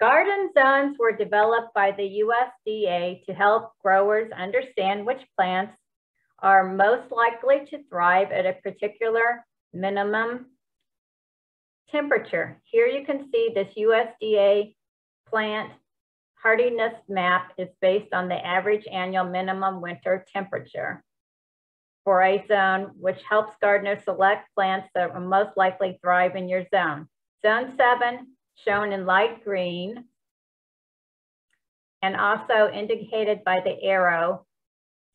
Garden zones were developed by the USDA to help growers understand which plants are most likely to thrive at a particular minimum temperature. Here you can see this USDA plant hardiness map is based on the average annual minimum winter temperature for a zone, which helps gardeners select plants that will most likely thrive in your zone. Zone seven, shown in light green, and also indicated by the arrow,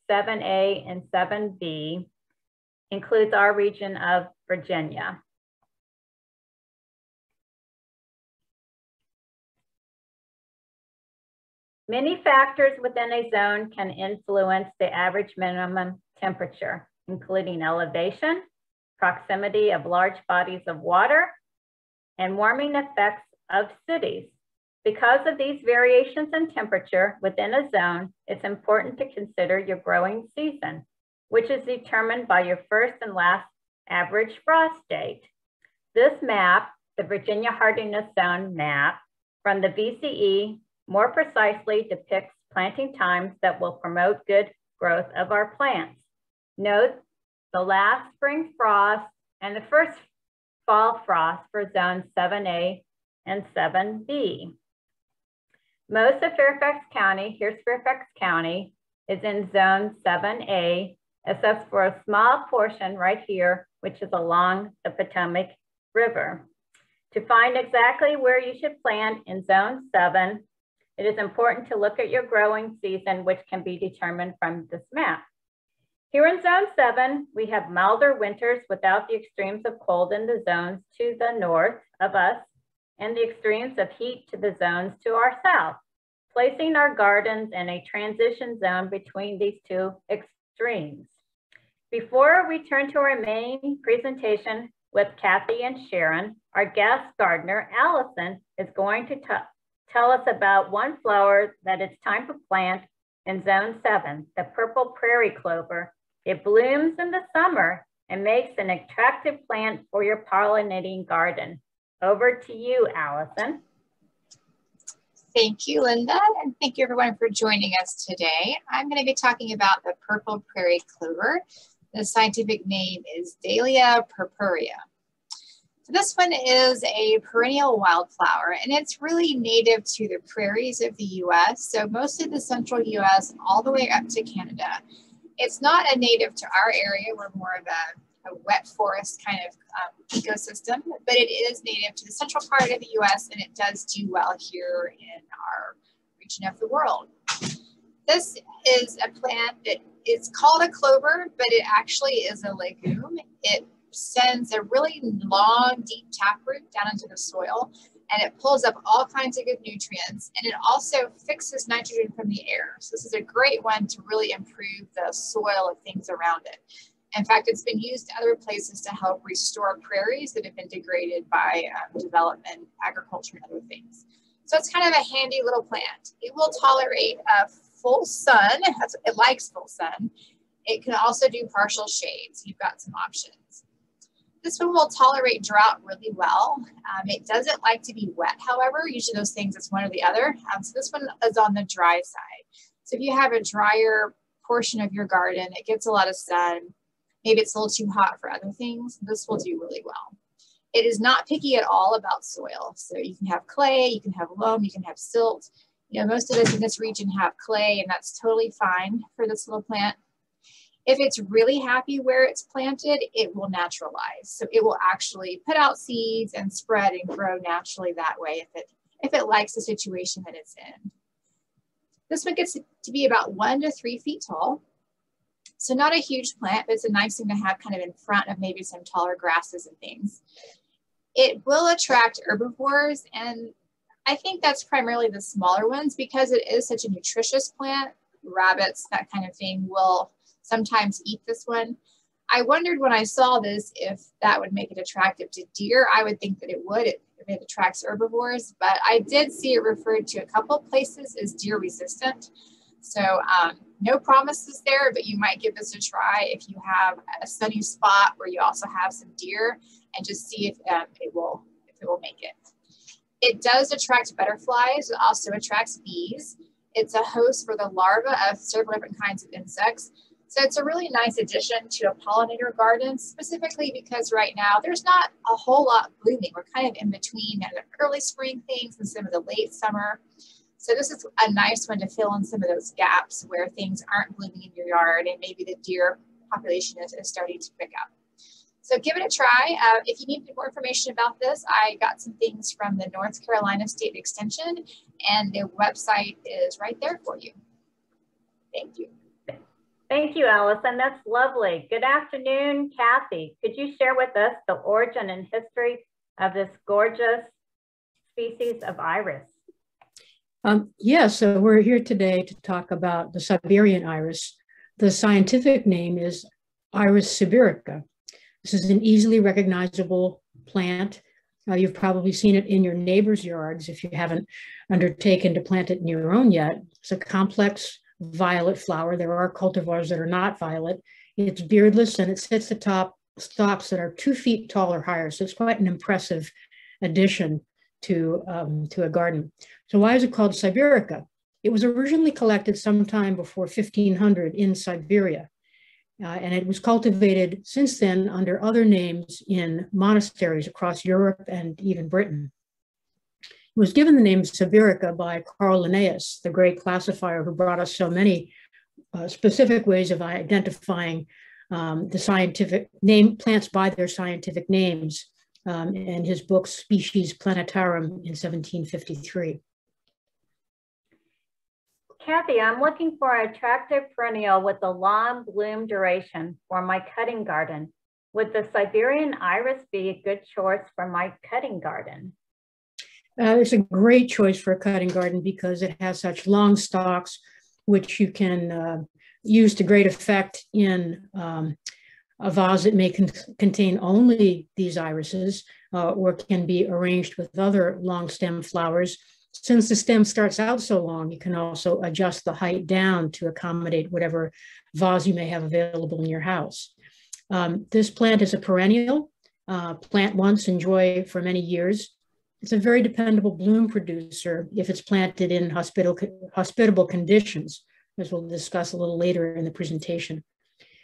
7A and 7B, includes our region of Virginia. Many factors within a zone can influence the average minimum temperature, including elevation, proximity of large bodies of water, and warming effects of cities. Because of these variations in temperature within a zone, it's important to consider your growing season, which is determined by your first and last average frost date. This map, the Virginia Hardiness Zone map from the VCE more precisely depicts planting times that will promote good growth of our plants. Note the last spring frost and the first fall frost for zones 7A and 7B. Most of Fairfax County, here's Fairfax County, is in zone 7A, except for a small portion right here, which is along the Potomac River. To find exactly where you should plant in zone 7, it is important to look at your growing season, which can be determined from this map. Here in zone seven, we have milder winters without the extremes of cold in the zones to the north of us and the extremes of heat to the zones to our south, placing our gardens in a transition zone between these two extremes. Before we turn to our main presentation with Kathy and Sharon, our guest gardener, Allison, is going to tell us about one flower that it's time to plant in zone seven, the purple prairie clover. It blooms in the summer and makes an attractive plant for your pollinating garden. Over to you, Allison. Thank you, Linda, and thank you everyone for joining us today. I'm going to be talking about the purple prairie clover. The scientific name is Dalea purpurea. So this one is a perennial wildflower and it's really native to the prairies of the US. So most of the central US all the way up to Canada. It's not a native to our area. We're more of a, a wet forest kind of um, ecosystem, but it is native to the central part of the US and it does do well here in our region of the world. This is a plant that is called a clover, but it actually is a legume. It sends a really long, deep taproot down into the soil and it pulls up all kinds of good nutrients and it also fixes nitrogen from the air. So this is a great one to really improve the soil of things around it. In fact, it's been used other places to help restore prairies that have been degraded by um, development, agriculture, and other things. So it's kind of a handy little plant. It will tolerate a full sun. It likes full sun. It can also do partial shade. So you've got some options. This one will tolerate drought really well. Um, it doesn't like to be wet, however. Usually those things, it's one or the other. Um, so this one is on the dry side. So if you have a drier portion of your garden, it gets a lot of sun, maybe it's a little too hot for other things, this will do really well. It is not picky at all about soil. So you can have clay, you can have loam, you can have silt. You know, most of us in this region have clay and that's totally fine for this little plant. If it's really happy where it's planted, it will naturalize. So it will actually put out seeds and spread and grow naturally that way if it, if it likes the situation that it's in. This one gets to be about one to three feet tall. So not a huge plant, but it's a nice thing to have kind of in front of maybe some taller grasses and things. It will attract herbivores and I think that's primarily the smaller ones because it is such a nutritious plant. Rabbits, that kind of thing will sometimes eat this one. I wondered when I saw this if that would make it attractive to deer. I would think that it would if it attracts herbivores, but I did see it referred to a couple places as deer resistant. So um, no promises there, but you might give this a try if you have a sunny spot where you also have some deer and just see if um, it will if it will make it. It does attract butterflies, it also attracts bees. It's a host for the larvae of several different kinds of insects. So it's a really nice addition to a pollinator garden, specifically because right now there's not a whole lot blooming. We're kind of in between the early spring things and some of the late summer. So this is a nice one to fill in some of those gaps where things aren't blooming in your yard and maybe the deer population is, is starting to pick up. So give it a try. Uh, if you need more information about this, I got some things from the North Carolina State Extension and the website is right there for you. Thank you. Thank you, Allison. That's lovely. Good afternoon, Kathy. Could you share with us the origin and history of this gorgeous species of iris? Um, yeah, so we're here today to talk about the Siberian iris. The scientific name is Iris sibirica. This is an easily recognizable plant. Uh, you've probably seen it in your neighbor's yards if you haven't undertaken to plant it in your own yet. It's a complex violet flower. There are cultivars that are not violet. It's beardless and it sits atop stalks that are two feet tall or higher. So it's quite an impressive addition to, um, to a garden. So why is it called sibirica? It was originally collected sometime before 1500 in Siberia. Uh, and it was cultivated since then under other names in monasteries across Europe and even Britain It was given the name sibirica by Carl Linnaeus, the great classifier who brought us so many uh, specific ways of identifying um, the scientific name plants by their scientific names um, in his book Species Plantarum in 1753. Kathy, I'm looking for an attractive perennial with a long bloom duration for my cutting garden. Would the Siberian iris be a good choice for my cutting garden? Uh, it's a great choice for a cutting garden because it has such long stalks, which you can uh, use to great effect in um, a vase that may con contain only these irises uh, or can be arranged with other long stem flowers. Since the stem starts out so long, you can also adjust the height down to accommodate whatever vase you may have available in your house. Um, this plant is a perennial, uh, plant once, enjoy for many years. It's a very dependable bloom producer if it's planted in hospitable, hospitable conditions, as we'll discuss a little later in the presentation.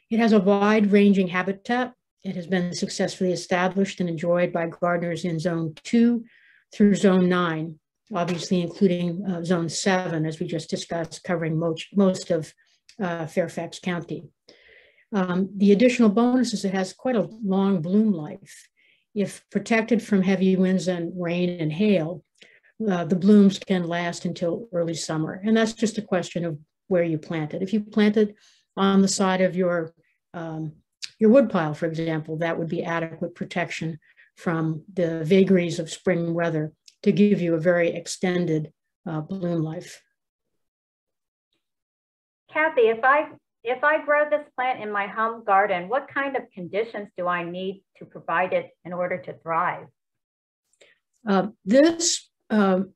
It has a wide ranging habitat. It has been successfully established and enjoyed by gardeners in zone two through zone nine, obviously including uh, zone seven, as we just discussed, covering most, most of uh, Fairfax County. Um, the additional bonus is it has quite a long bloom life if protected from heavy winds and rain and hail, uh, the blooms can last until early summer. And that's just a question of where you plant it. If you plant it on the side of your, um, your woodpile, for example, that would be adequate protection from the vagaries of spring weather to give you a very extended uh, bloom life. Kathy, if I if I grow this plant in my home garden, what kind of conditions do I need to provide it in order to thrive? Uh, this um,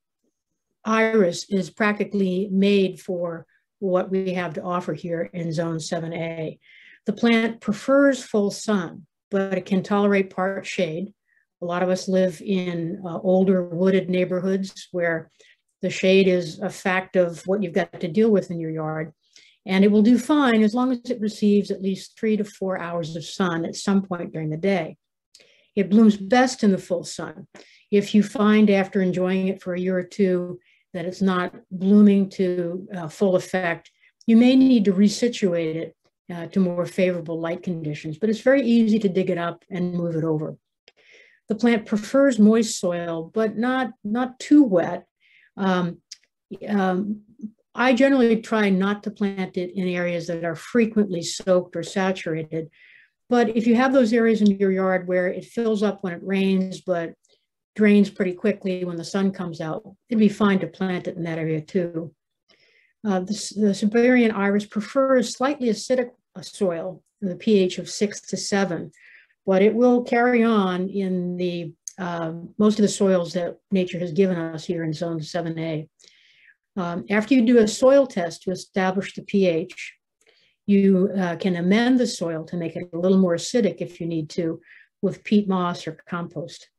iris is practically made for what we have to offer here in zone 7A. The plant prefers full sun, but it can tolerate part shade. A lot of us live in uh, older wooded neighborhoods where the shade is a fact of what you've got to deal with in your yard. And it will do fine as long as it receives at least three to four hours of sun at some point during the day. It blooms best in the full sun. If you find after enjoying it for a year or two that it's not blooming to uh, full effect, you may need to resituate it uh, to more favorable light conditions, but it's very easy to dig it up and move it over. The plant prefers moist soil, but not, not too wet. Um, um, I generally try not to plant it in areas that are frequently soaked or saturated. But if you have those areas in your yard where it fills up when it rains, but drains pretty quickly when the sun comes out, it'd be fine to plant it in that area too. Uh, the, the, Siberian iris prefers slightly acidic uh, soil, the pH of six to seven, but it will carry on in the uh, most of the soils that nature has given us here in zone 7A. Um, after you do a soil test to establish the pH, you uh, can amend the soil to make it a little more acidic if you need to with peat moss or compost.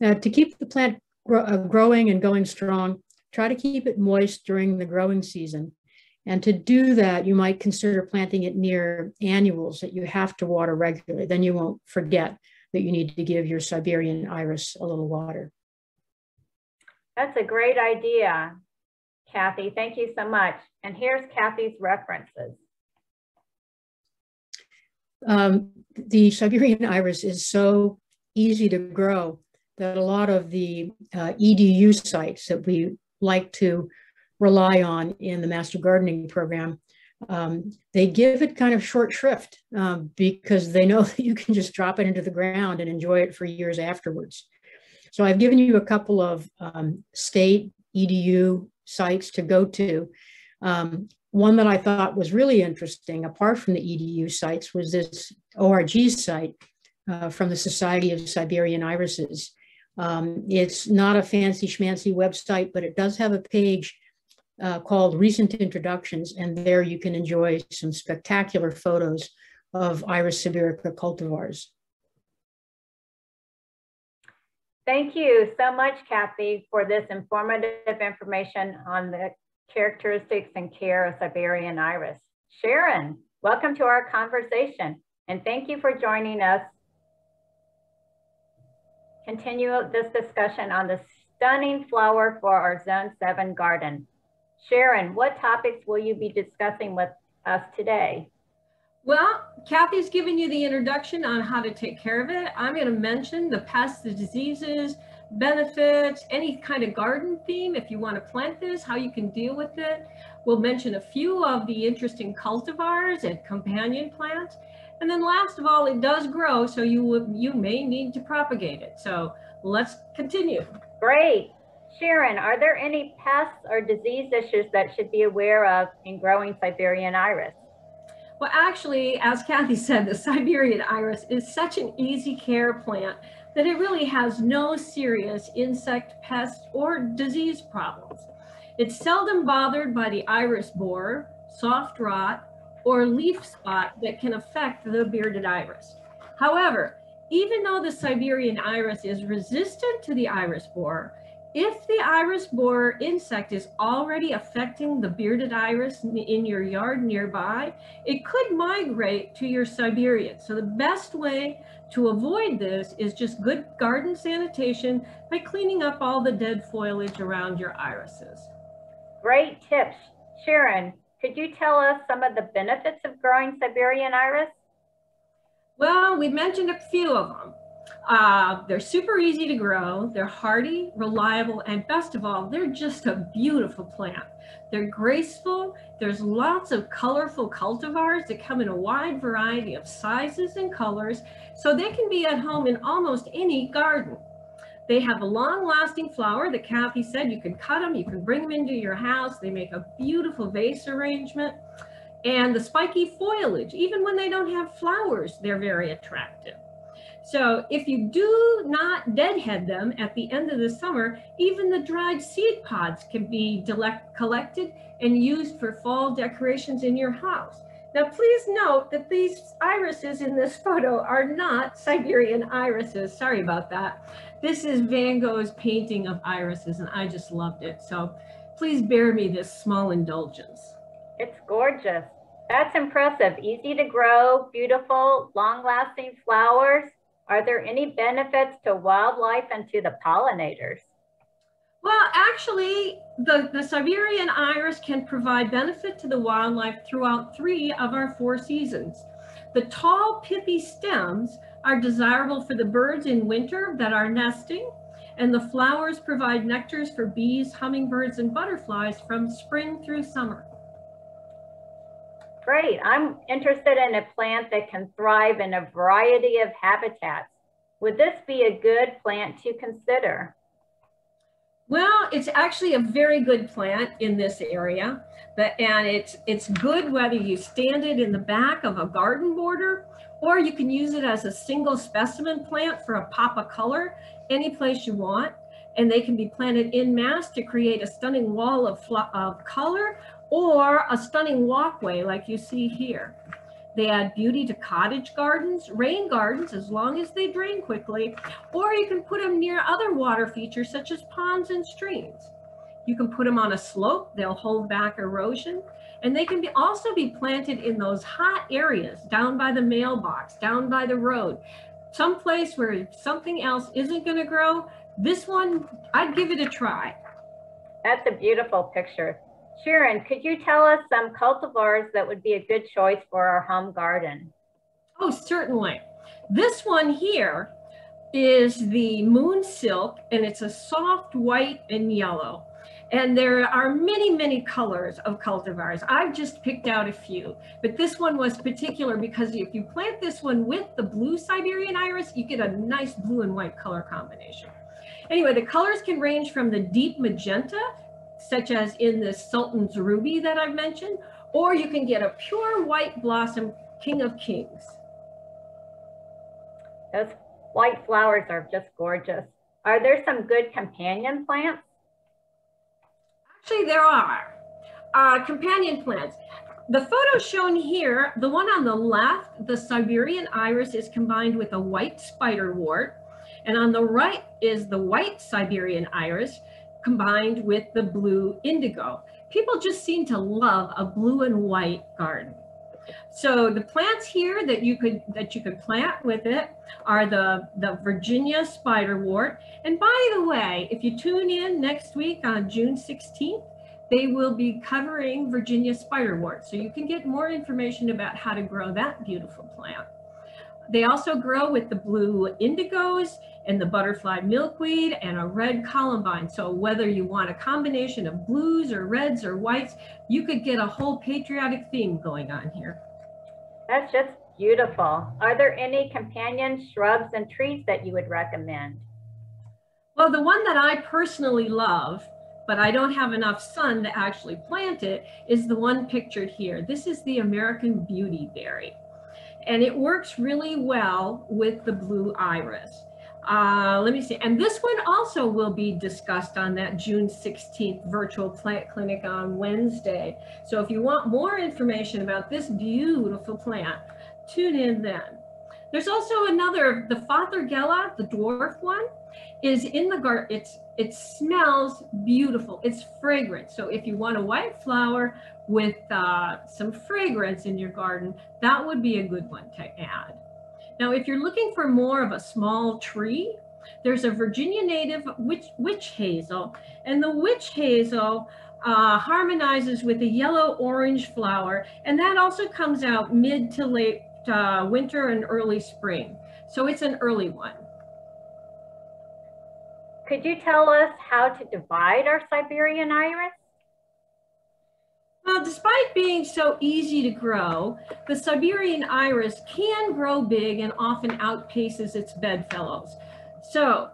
Now, to keep the plant gro uh, growing and going strong, try to keep it moist during the growing season. And to do that, you might consider planting it near annuals that you have to water regularly. Then you won't forget that you need to give your Siberian iris a little water. That's a great idea, Kathy. Thank you so much. And here's Kathy's references. Um, the Siberian iris is so easy to grow that a lot of the uh, EDU sites that we like to rely on in the Master Gardening Program, um, they give it kind of short shrift um, because they know that you can just drop it into the ground and enjoy it for years afterwards. So I've given you a couple of um, state EDU sites to go to. Um, one that I thought was really interesting, apart from the EDU sites, was this ORG site uh, from the Society of Siberian Irises. Um, it's not a fancy schmancy website, but it does have a page uh, called Recent Introductions, and there you can enjoy some spectacular photos of Iris sibirica cultivars. Thank you so much, Kathy, for this informative information on the characteristics and care of Siberian iris. Sharon, welcome to our conversation, and thank you for joining us. Continue this discussion on the stunning flower for our Zone 7 garden. Sharon, what topics will you be discussing with us today? Well, Kathy's given you the introduction on how to take care of it. I'm going to mention the pests, the diseases, benefits, any kind of garden theme if you want to plant this, how you can deal with it. We'll mention a few of the interesting cultivars and companion plants. And then last of all, it does grow, so you, you may need to propagate it. So let's continue. Great. Sharon, are there any pests or disease issues that should be aware of in growing Siberian iris? Well, actually, as Kathy said, the Siberian iris is such an easy care plant that it really has no serious insect, pest, or disease problems. It's seldom bothered by the iris borer, soft rot, or leaf spot that can affect the bearded iris. However, even though the Siberian iris is resistant to the iris borer, if the iris borer insect is already affecting the bearded iris in your yard nearby, it could migrate to your Siberian. So the best way to avoid this is just good garden sanitation by cleaning up all the dead foliage around your irises. Great tips. Sharon, could you tell us some of the benefits of growing Siberian iris? Well, we mentioned a few of them. Uh, they're super easy to grow. They're hardy, reliable, and best of all, they're just a beautiful plant. They're graceful. There's lots of colorful cultivars that come in a wide variety of sizes and colors, so they can be at home in almost any garden. They have a long lasting flower that Kathy said you can cut them, you can bring them into your house. They make a beautiful vase arrangement. And the spiky foliage, even when they don't have flowers, they're very attractive. So if you do not deadhead them at the end of the summer, even the dried seed pods can be collected and used for fall decorations in your house. Now, please note that these irises in this photo are not Siberian irises. Sorry about that. This is Van Gogh's painting of irises, and I just loved it. So please bear me this small indulgence. It's gorgeous. That's impressive. Easy to grow, beautiful, long-lasting flowers. Are there any benefits to wildlife and to the pollinators? Well, actually, the, the Siberian iris can provide benefit to the wildlife throughout three of our four seasons. The tall, pippy stems are desirable for the birds in winter that are nesting, and the flowers provide nectars for bees, hummingbirds, and butterflies from spring through summer. Great. I'm interested in a plant that can thrive in a variety of habitats. Would this be a good plant to consider? Well, it's actually a very good plant in this area, but and it's it's good whether you stand it in the back of a garden border or you can use it as a single specimen plant for a pop of color any place you want. And they can be planted in mass to create a stunning wall of, of color or a stunning walkway like you see here. They add beauty to cottage gardens, rain gardens, as long as they drain quickly, or you can put them near other water features such as ponds and streams. You can put them on a slope, they'll hold back erosion, and they can be also be planted in those hot areas down by the mailbox, down by the road, someplace where something else isn't gonna grow. This one, I'd give it a try. That's a beautiful picture. Sharon, could you tell us some cultivars that would be a good choice for our home garden? Oh, certainly. This one here is the moon silk and it's a soft white and yellow. And there are many, many colors of cultivars. I've just picked out a few, but this one was particular because if you plant this one with the blue Siberian iris, you get a nice blue and white color combination. Anyway, the colors can range from the deep magenta such as in the Sultan's Ruby that I've mentioned, or you can get a pure white blossom King of Kings. Those white flowers are just gorgeous. Are there some good companion plants? Actually, there are. Uh, companion plants. The photo shown here, the one on the left, the Siberian iris is combined with a white spiderwort. And on the right is the white Siberian iris, combined with the blue indigo. People just seem to love a blue and white garden. So the plants here that you could that you could plant with it are the, the Virginia spiderwort. And by the way, if you tune in next week on June 16th, they will be covering Virginia spiderwort. So you can get more information about how to grow that beautiful plant. They also grow with the blue indigos and the butterfly milkweed and a red columbine. So whether you want a combination of blues or reds or whites, you could get a whole patriotic theme going on here. That's just beautiful. Are there any companion shrubs and trees that you would recommend? Well, the one that I personally love, but I don't have enough sun to actually plant it, is the one pictured here. This is the American Beautyberry. And it works really well with the blue iris. Uh, let me see. And this one also will be discussed on that June 16th virtual plant clinic on Wednesday. So if you want more information about this beautiful plant, tune in then. There's also another, the Fothergilla, the dwarf one, is in the garden. It's it smells beautiful. It's fragrant. So if you want a white flower with uh, some fragrance in your garden, that would be a good one to add. Now, if you're looking for more of a small tree, there's a Virginia native witch, witch hazel, and the witch hazel uh, harmonizes with a yellow orange flower, and that also comes out mid to late uh, winter and early spring. So it's an early one. Could you tell us how to divide our Siberian iris? Despite being so easy to grow, the Siberian iris can grow big and often outpaces its bedfellows. So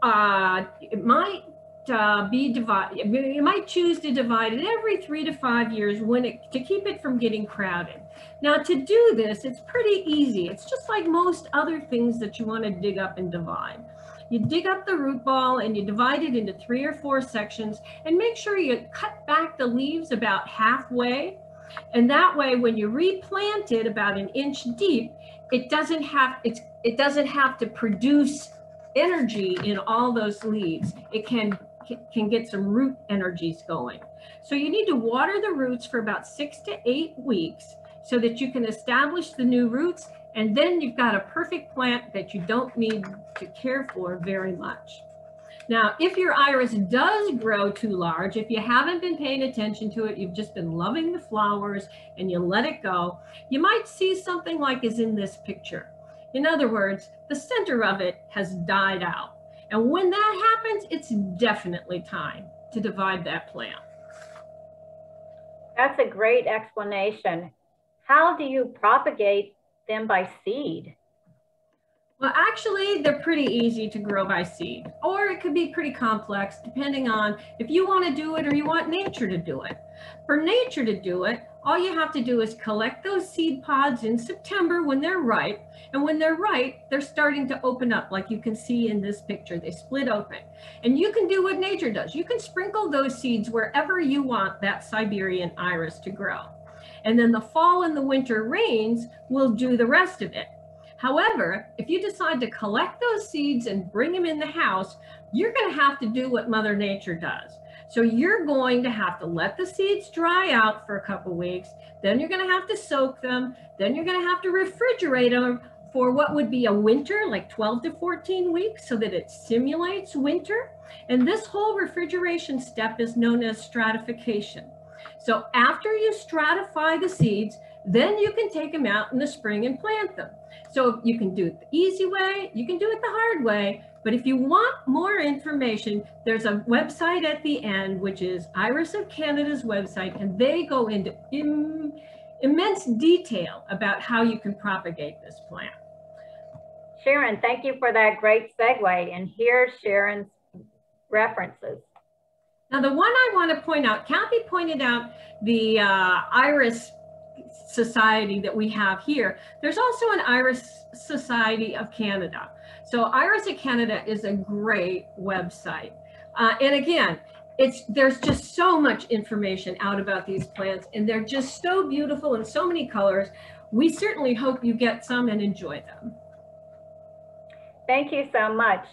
uh, it might uh, be divided, you might choose to divide it every three to five years when it, to keep it from getting crowded. Now to do this, it's pretty easy. It's just like most other things that you want to dig up and divide. You dig up the root ball and you divide it into three or four sections and make sure you cut back the leaves about halfway. And that way, when you replant it about an inch deep, it doesn't have it's it doesn't have to produce energy in all those leaves. It can can get some root energies going. So you need to water the roots for about six to eight weeks so that you can establish the new roots and then you've got a perfect plant that you don't need to care for very much. Now, if your iris does grow too large, if you haven't been paying attention to it, you've just been loving the flowers and you let it go, you might see something like is in this picture. In other words, the center of it has died out. And when that happens, it's definitely time to divide that plant. That's a great explanation. How do you propagate them by seed? Well, actually, they're pretty easy to grow by seed, or it could be pretty complex depending on if you want to do it or you want nature to do it. For nature to do it, all you have to do is collect those seed pods in September when they're ripe. And when they're ripe, they're starting to open up like you can see in this picture. They split open. And you can do what nature does. You can sprinkle those seeds wherever you want that Siberian iris to grow. And then the fall and the winter rains will do the rest of it. However, if you decide to collect those seeds and bring them in the house, you're going to have to do what Mother Nature does. So you're going to have to let the seeds dry out for a couple weeks. Then you're going to have to soak them. Then you're going to have to refrigerate them for what would be a winter, like 12 to 14 weeks, so that it simulates winter. And this whole refrigeration step is known as stratification. So after you stratify the seeds, then you can take them out in the spring and plant them. So you can do it the easy way, you can do it the hard way, but if you want more information, there's a website at the end, which is Iris of Canada's website, and they go into Im immense detail about how you can propagate this plant. Sharon, thank you for that great segue. And here's Sharon's references. Now, the one I want to point out, Kathy pointed out the uh, Iris Society that we have here. There's also an Iris Society of Canada. So Iris of Canada is a great website. Uh, and again, it's there's just so much information out about these plants and they're just so beautiful in so many colors. We certainly hope you get some and enjoy them. Thank you so much.